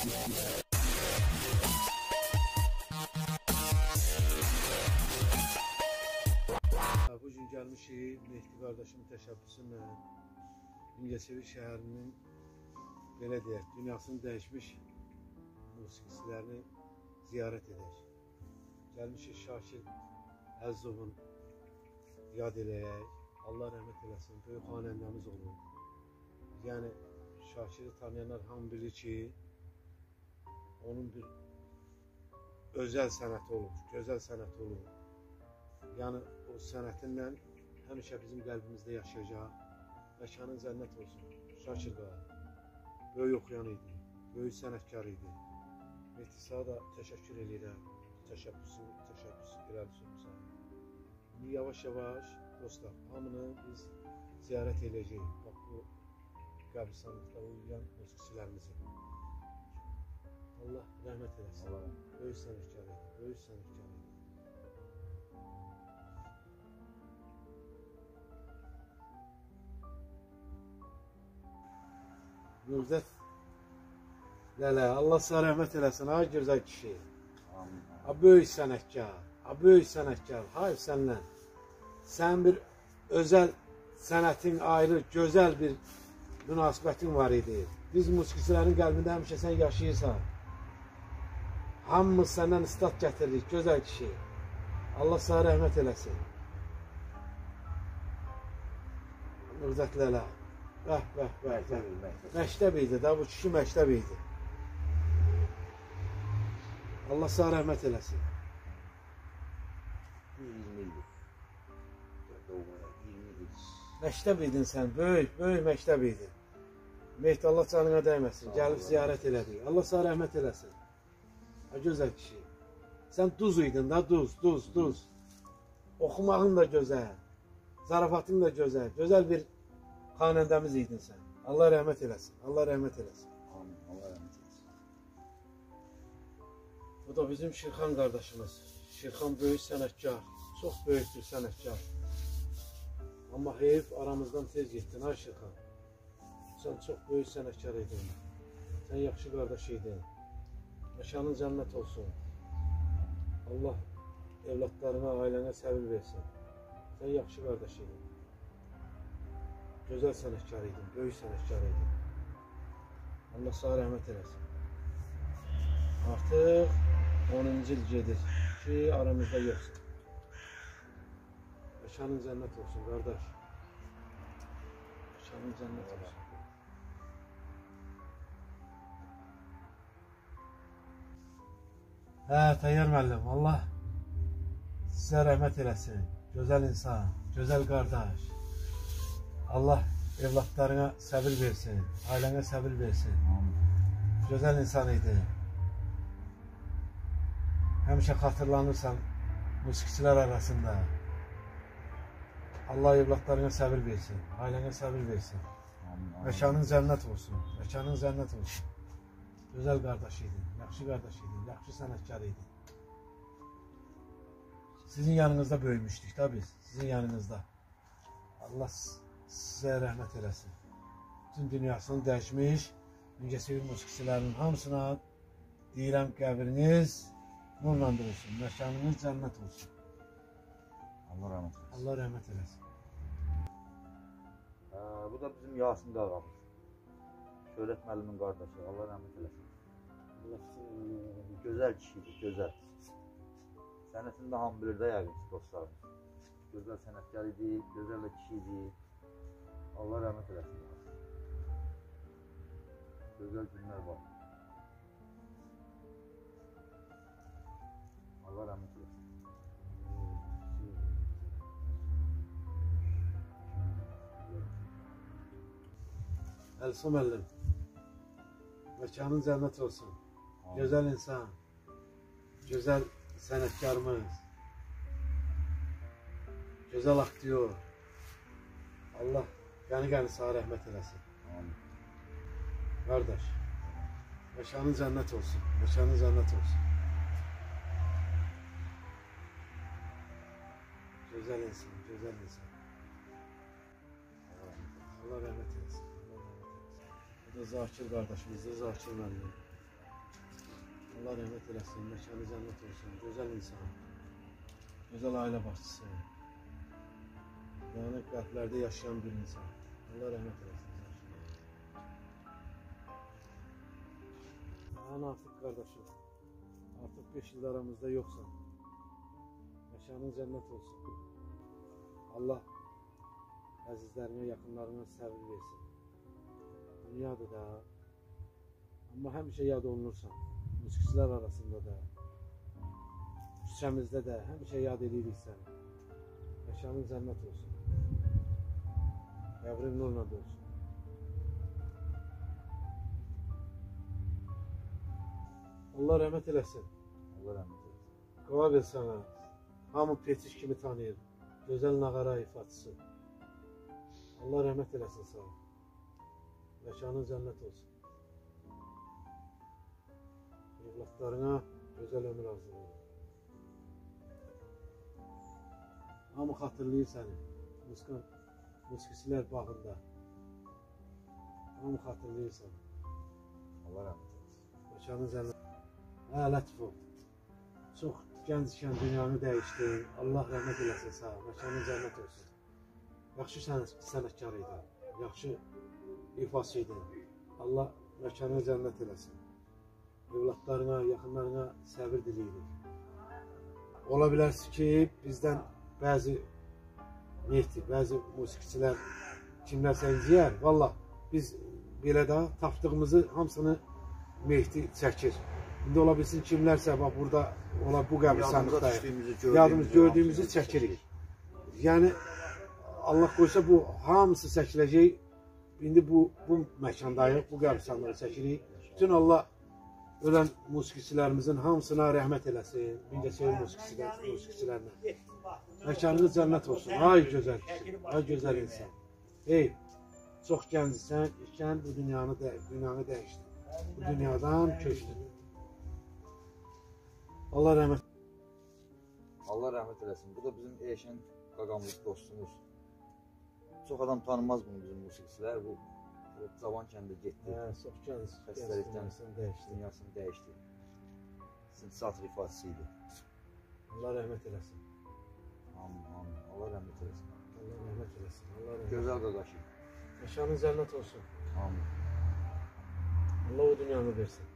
Bu gün gəlmişik Mehdi qardaşımın təşəbbüsü ilə Mingəçevir şəhərinin belə deyək, dünyasını dəyişmiş musiqiçilərini ziyarət edək. Gəlmişik Şakir Əzzovun yad eləyək. Allah rəhmət eləsin. Böyük xanəndəmiz olub. Yəni Şakiri tanıyanlar hamı bilir ki, onun bir özəl sənəti olub, gözəl sənəti olub. Yəni o sənətinlə həmişə bizim qəlbimizdə yaşayacaq. Məkanın cənnət olsun. Şakir qağa. Böyük oxuyan idi. Böyük sənətkar idi. Mehdi sağa da təşəkkür edirəm. Təşəbbüsü, təşəbbüs irəli sürmüsən. İndi yavaş-yavaş dostlar, hamını biz ziyarət edəcəyik. Bax bu qəbristanlıqda uyuyan musiqiçilərimizi. Allah rəhmət eləsin. Allah Böyük sənətkar idi. Böyük sənətkar idi. Növzət Lələ, Allah sənə rəhmət eləsin, ay gözəl kişi. Amin. Ha böyük sənətkar, ha böyük sənətkar, hayır səndən. Sən bir özəl sənətin ayrı, gözəl bir münasibətin var idi. Biz musiqiçilərin qəlbində həmişə sən yaşayırsan. Hamımız səndən istat gətiririk, gözəl kişi. Allah sənə rəhmət eləsin. Növzət Lələ. Bəh, bəh, bəh. Məktəb, idi də, bu kişi məktəb idi. Allah sənə rəhmət eləsin. 120 ildir. Doğmaya 20 il. Məktəb idin sən, böyük, böyük məktəb idin. Mehdi Allah canına dəyməsin. Gəlib ziyarət elədik. Allah sənə rəhmət eləsin. Ha gözəl kişi. Sən duz idin da, duz, duz, duz. Oxumağın da gözəl. Zarafatın da gözəl. Gözəl bir xanəndəmiz idin sən. Allah rəhmət eləsin. Allah rəhmət eləsin. Amin. Allah rahmet eylesin. Bu da bizim Şirxan qardaşımız. Şirxan böyük sənətkar, çox böyük bir sənətkar. Amma heyif aramızdan tez getdin, ay Şirxan. Sən çox böyük sənətkar idin. Sən yaxşı qardaş idin. Məkanın cənnət olsun. Allah evlatlarına, ailənə səbir versin. Sən yaxşı qardaş idin. Gözəl sənətkar idin, böyük sənətkar idin. Allah sağ rəhmət eləsin. Artıq 10-cu il gedir ki, aramızda yoxsun. Məkanın cənnət olsun, qardaş. Məkanın cənnət olsun. Hə, Təyyar müəllim, Allah sizə rəhmət eləsin. Gözəl insan, gözəl qardaş. Allah evlatlarına səbir versin, ailənə səbir versin. Gözəl insan idi. Həmişə xatırlanırsan musiqiçilər arasında. Allah evlatlarına səbir versin, ailənə səbir versin. Məkanın cənnət olsun, məkanın cənnət olsun. Gözəl qardaş idin, yaxşı qardaş idin, yaxşı sənətkar idin. Sizin yanınızda böyümüşdük da biz, sizin yanınızda. Allah sizə rəhmət eləsin. Bütün dünyasını dəyişmiş Mingəçevir musiqiçilərinin hamısına deyirəm qəbriniz nurla dolsun, məkanınız cənnət olsun. Allah rahmet eylesin. Allah rəhmət eləsin. Ha, bu da bizim Yasin ağamız. Şöhret müəllimin qardaşı. Allah rahmet eylesin. Gözəl kişiydi, gözəl. Sənətini də hamı bilir də yəqin ki, dostlarımız. Gözəl sənətkar idi, gözəl də kişi idi. Allah rəhmət eləsin. Gözəl günlər var. Allah rəhmət eləsin. Əlsu müəllim. Məkanın cənnət olsun. Amin. Gözəl insan. Gözəl sənətkarımız. Gözəl aktyor. Allah qəni-qəni sağ rəhmət eləsin. Amin. Qardaş. Məkanın cənnət olsun. Məkanın cənnət olsun. Gözəl insan, gözəl insan. Allah rəhmət eləsin. Bu da Zakir qardaşımızdır, Zakir müəllim. Allah rəhmət eləsin, məkanı cənnət olsun. Gözəl insan. Gözəl ailə başçısı. Yəni qəlblərdə yaşayan bir insan. Allah rəhmət eləsin. Sən artıq qardaşım. Artıq 5 il aramızda yoxsan. Məkanın cənnət olsun. Allah əzizlərinə, yaxınlarına səbir versin. Dünyadır da. Amma həmişə yad olunursan. Musiqiçilər arasında da, küçəmizdə də həmişə yad edirik səni. Məkanın cənnət olsun. Qəbrin nurla dolsun. Allah rəhmət eləsin. Allah rəhmət eylesin. Qava ver sənə. Hamı Peçiş kimi tanıyır. Gözəl nağara ifaçısı. Allah rəhmət eləsin sənə. Məkanın cənnət olsun. Evlatlarına gözəl ömür arzulayır. Hamı xatırlayır səni. Musiqi, musiqiçilər bağında. Hamı xatırlayır səni. Allah rəhmət eylesin. Məkanın cənnət. Hə, Lətifov. Çox gənc ikən dünyanı dəyişdin. Allah rəhmət eləsin sağ. Məkanın cənnət olsun. Yaxşı sənət sənətkar idin. Yaxşı ifaçı idin. Allah məkanını cənnət eləsin. Övladlarına, yaxınlarına səbir diləyirik. Ola bilər ki, bizdən bəzi Mehdi, bəzi musiqiçilər kimlərsə inciyər. Valla biz belə də tapdığımızı hamısını Mehdi çəkir. İndi ola bilsin kimlərsə bax burada ola bu qəbristanlıqda yadımız gördüyümüzü çəkirik. Yəni Allah qoysa bu hamısı çəkiləcək. İndi bu bu məkandayıq, bu qəbristanlığı çəkirik. Bütün Allah ölən musiqiçilərimizin hamısına rəhmət eləsin. Mingəçevir musiqiçilər, musiqiçilərinə. Məkanınız cənnət olsun. Ay gözəl kişi, ay gözəl insan. Ey, çox gəncsən, ikən bu dünyanı də, dünyanı dəyişdin. Bu dünyadan köçdün. Allah rəhmət Allah rəhmət eləsin. Bu da bizim Eşən qaqamlıq dostumuz. Çox adam tanımaz bunu bizim musiqiçilər. Bu bu Cavan kəndə getdi. Hə, çox gənc, Xəstəlikdən gəncsən, dəyişdin. Dünyasını dəyişdi. Sintisat rifasisi idi. Allah rəhmət eləsin. Amin, amin. Allah rəhmət eləsin. Allah rəhmət eləsin. Allah rəhmət. Gözəl qaqaşı. Məkanın cənnət olsun. Amin. Allah o dünyanı versin.